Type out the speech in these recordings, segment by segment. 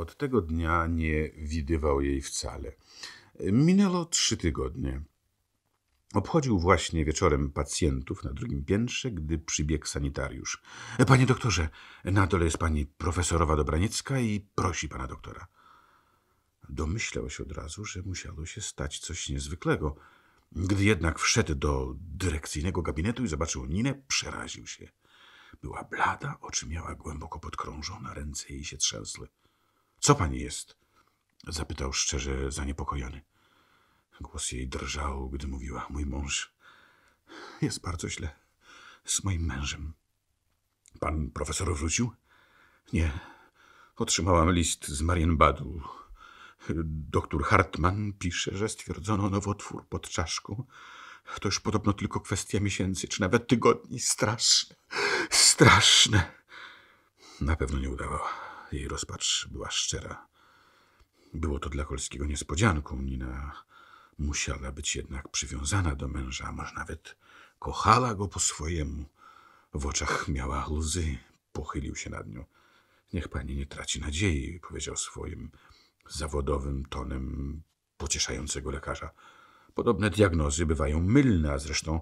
Od tego dnia nie widywał jej wcale. Minęło trzy tygodnie. Obchodził właśnie wieczorem pacjentów na drugim piętrze, gdy przybiegł sanitariusz. Panie doktorze, na dole jest pani profesorowa Dobraniecka i prosi pana doktora. Domyślał się od razu, że musiało się stać coś niezwykłego. Gdy jednak wszedł do dyrekcyjnego gabinetu i zobaczył Ninę, przeraził się. Była blada, oczy miała głęboko podkrążone, ręce jej się trzęsły. Co pani jest? Zapytał szczerze zaniepokojony. Głos jej drżał, gdy mówiła. Mój mąż jest bardzo źle. Z moim mężem. Pan profesor wrócił? Nie. Otrzymałam list z Marienbadu. Doktor Hartmann pisze, że stwierdzono nowotwór pod czaszką. To już podobno tylko kwestia miesięcy, czy nawet tygodni. Straszne, straszne. Na pewno nie udawała. Jej rozpacz była szczera. Było to dla Kolskiego niespodzianką. Nina musiała być jednak przywiązana do męża, a może nawet kochała go po swojemu. W oczach miała łzy. Pochylił się nad nią. Niech pani nie traci nadziei, powiedział swoim zawodowym tonem pocieszającego lekarza. Podobne diagnozy bywają mylne, a zresztą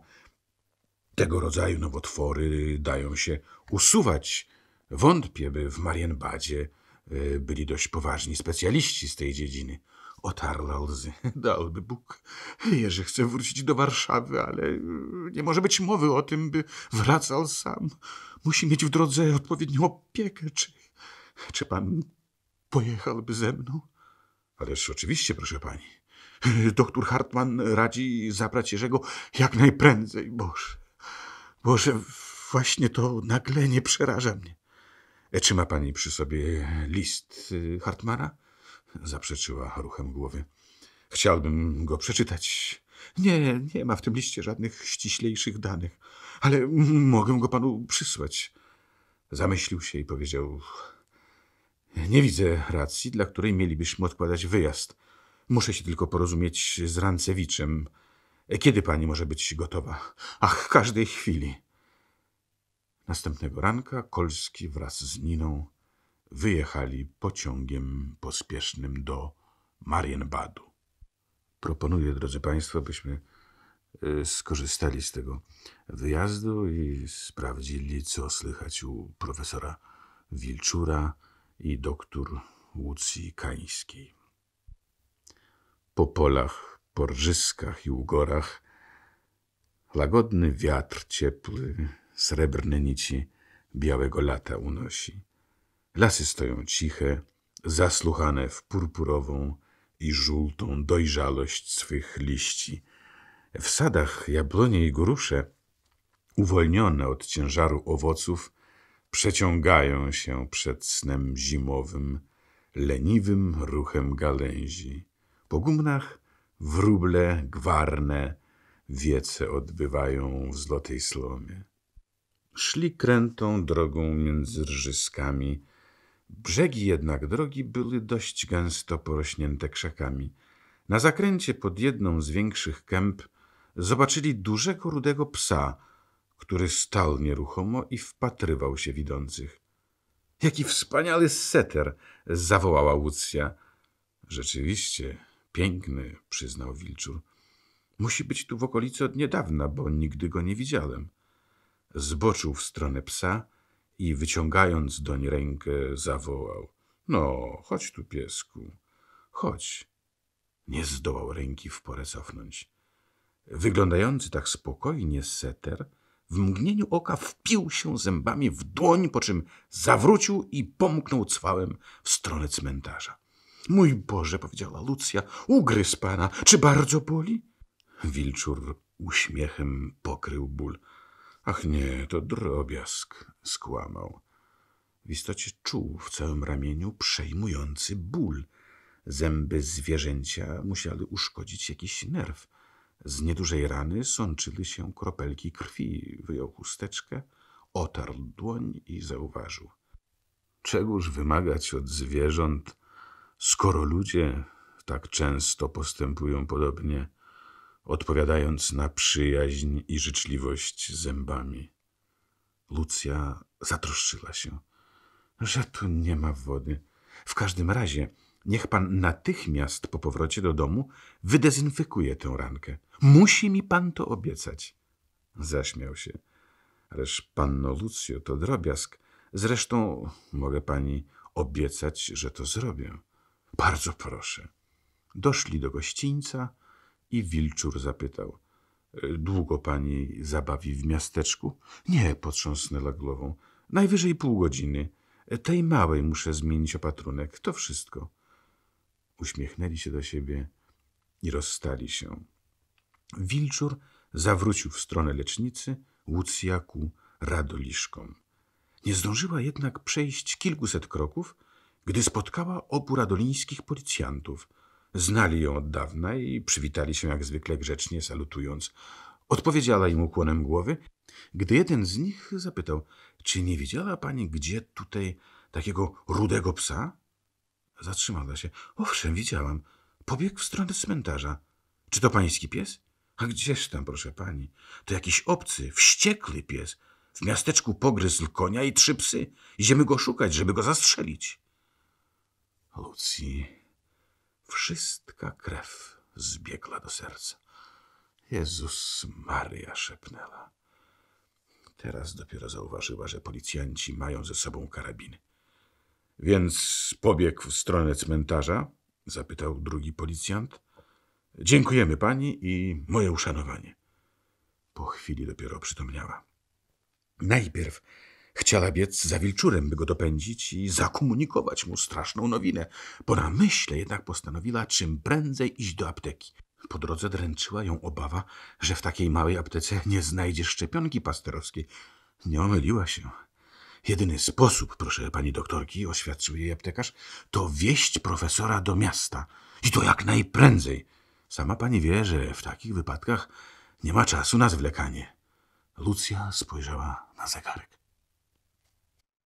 tego rodzaju nowotwory dają się usuwać. Wątpię, by w Marienbadzie y, byli dość poważni specjaliści z tej dziedziny. Otarła łzy. Dałby Bóg. Jerzy chce wrócić do Warszawy, ale y, nie może być mowy o tym, by wracał sam. Musi mieć w drodze odpowiednią opiekę. Czy, czy pan pojechałby ze mną? Ależ oczywiście, proszę pani. Doktor Hartmann radzi zabrać Jerzego jak najprędzej. Boże, Boże, właśnie to nagle przeraża mnie. E, czy ma pani przy sobie list y, Hartmana? Zaprzeczyła ruchem głowy. Chciałbym go przeczytać. Nie, nie ma w tym liście żadnych ściślejszych danych, ale mogę go panu przysłać. Zamyślił się i powiedział: Nie widzę racji, dla której mielibyśmy odkładać wyjazd. Muszę się tylko porozumieć z Rancewiczem. Kiedy pani może być gotowa? Ach, każdej chwili. Następnego ranka Kolski wraz z Niną wyjechali pociągiem pospiesznym do Marienbadu. Proponuję, drodzy Państwo, byśmy y, skorzystali z tego wyjazdu i sprawdzili, co słychać u profesora Wilczura i doktor Łucji Kańskiej. Po polach, porżyskach i ugorach łagodny wiatr ciepły, srebrne nici białego lata unosi. Lasy stoją ciche, zasłuchane w purpurową i żółtą dojrzałość swych liści. W sadach jabłonie i grusze, uwolnione od ciężaru owoców, przeciągają się przed snem zimowym, leniwym ruchem gałęzi. Po gumnach wróble gwarne wiece odbywają w złotej slomie. Szli krętą drogą między rżyskami. Brzegi jednak drogi były dość gęsto porośnięte krzakami. Na zakręcie pod jedną z większych kęp zobaczyli dużego rudego psa, który stał nieruchomo i wpatrywał się widzących. Jaki wspaniały seter! zawołała Łucja. Rzeczywiście, piękny, przyznał Wilczur. Musi być tu w okolicy od niedawna, bo nigdy go nie widziałem. Zboczył w stronę psa i wyciągając doń rękę zawołał. No, chodź tu, piesku, chodź. Nie zdołał ręki w porę cofnąć. Wyglądający tak spokojnie seter w mgnieniu oka wpił się zębami w dłoń, po czym zawrócił i pomknął cwałem w stronę cmentarza. Mój Boże, powiedziała Lucja, ugryz pana. Czy bardzo boli? Wilczur uśmiechem pokrył ból. Ach nie, to drobiazg, skłamał. W istocie czuł w całym ramieniu przejmujący ból. Zęby zwierzęcia musiały uszkodzić jakiś nerw. Z niedużej rany sączyły się kropelki krwi. Wyjął chusteczkę, otarł dłoń i zauważył. Czegóż wymagać od zwierząt, skoro ludzie tak często postępują podobnie, odpowiadając na przyjaźń i życzliwość zębami. Lucja zatroszczyła się, że tu nie ma wody. W każdym razie, niech pan natychmiast po powrocie do domu wydezynfekuje tę rankę. Musi mi pan to obiecać. Zaśmiał się. Ależ panno Lucjo, to drobiazg. Zresztą mogę pani obiecać, że to zrobię. Bardzo proszę. Doszli do gościńca i Wilczur zapytał. Długo pani zabawi w miasteczku? Nie, potrząsnęła głową. Najwyżej pół godziny. Tej małej muszę zmienić opatrunek. To wszystko. Uśmiechnęli się do siebie i rozstali się. Wilczur zawrócił w stronę lecznicy, Łucja ku radoliszkom. Nie zdążyła jednak przejść kilkuset kroków, gdy spotkała obu radolińskich policjantów. Znali ją od dawna i przywitali się jak zwykle grzecznie, salutując. Odpowiedziała im ukłonem głowy, gdy jeden z nich zapytał, czy nie widziała pani gdzie tutaj takiego rudego psa? Zatrzymała się. Owszem, widziałam. Pobiegł w stronę cmentarza. Czy to pański pies? A gdzież tam, proszę pani? To jakiś obcy, wściekły pies. W miasteczku pogryzł konia i trzy psy. Idziemy go szukać, żeby go zastrzelić. Lucji, wszystka krew zbiegła do serca. Jezus Maria szepnęła. Teraz dopiero zauważyła, że policjanci mają ze sobą karabiny. Więc pobiegł w stronę cmentarza? zapytał drugi policjant. Dziękujemy pani i moje uszanowanie. Po chwili dopiero przytomniała. Najpierw chciała biec za wilczurem, by go dopędzić i zakomunikować mu straszną nowinę. Po namyśle jednak postanowiła czym prędzej iść do apteki. Po drodze dręczyła ją obawa, że w takiej małej aptece nie znajdzie szczepionki pasterowskiej. Nie omyliła się. Jedyny sposób, proszę pani doktorki, oświadczył jej aptekarz, to wieść profesora do miasta. I to jak najprędzej. Sama pani wie, że w takich wypadkach nie ma czasu na zwlekanie. Lucja spojrzała na zegarek.